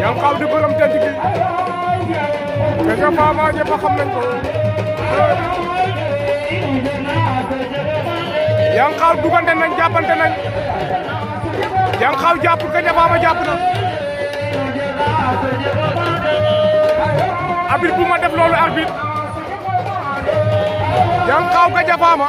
Yam Xaaw di borom tëdd gi te nga Fama ñëpp xam nañ ko Yam Xaaw dugante nañ jàppante nañ Yam Xaaw jàpp ka ña Fama jàpp na arbitre bu ma def loolu arbitre Yam Xaaw ka ña Fama